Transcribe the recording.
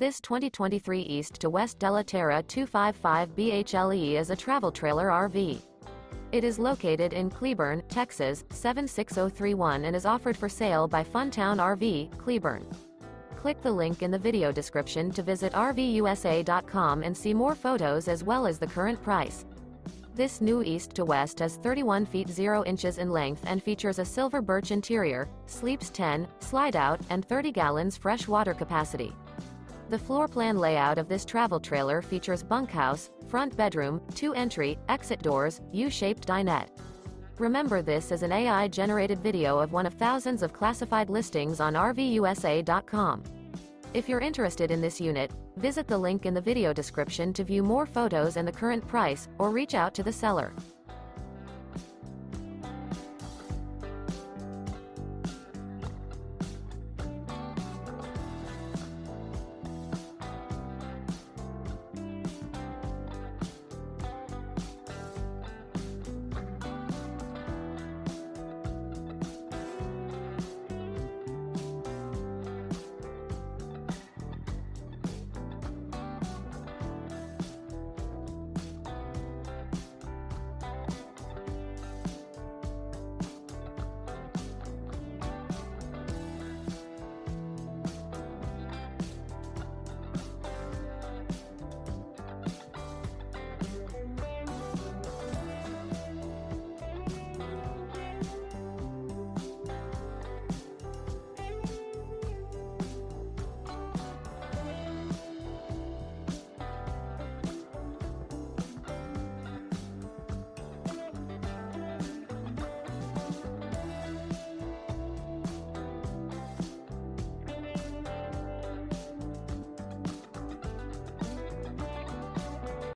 This 2023 East to West Della Terra 255 BHLE is a travel trailer RV. It is located in Cleburne, Texas 76031 and is offered for sale by Fun Town RV, Cleburne. Click the link in the video description to visit RVUSA.com and see more photos as well as the current price. This new east to west is 31 feet 0 inches in length and features a silver birch interior, sleeps 10, slide out, and 30 gallons fresh water capacity. The floor plan layout of this travel trailer features bunkhouse, front bedroom, two entry, exit doors, U-shaped dinette. Remember this is an AI-generated video of one of thousands of classified listings on RVUSA.com. If you're interested in this unit, visit the link in the video description to view more photos and the current price, or reach out to the seller.